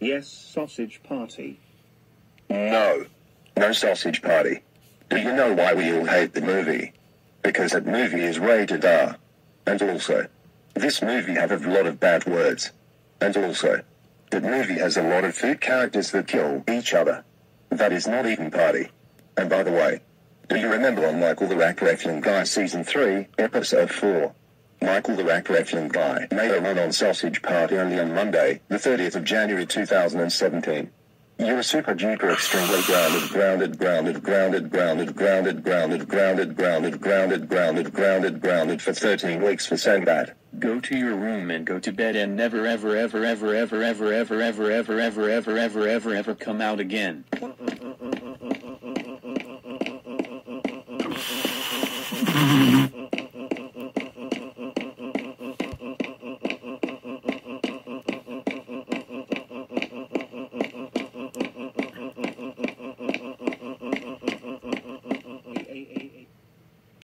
Yes, sausage party. No. No sausage party. Do you know why we all hate the movie? Because that movie is rated R. And also, this movie have a lot of bad words. And also, that movie has a lot of food characters that kill each other. That is not even party. And by the way, do you remember on Michael the Rack Wrestling Guy Season 3, Episode 4? Michael the Rack Wrestling Guy made a run on Sausage Party only on Monday, the 30th of January 2017. You're super duper extremely grounded, grounded, grounded, grounded, grounded, grounded, grounded, grounded, grounded, grounded, grounded, grounded, grounded for 13 weeks for saying that. Go to your room and go to bed and never ever ever ever ever ever ever ever ever ever ever ever ever ever come out again. Mm-hmm.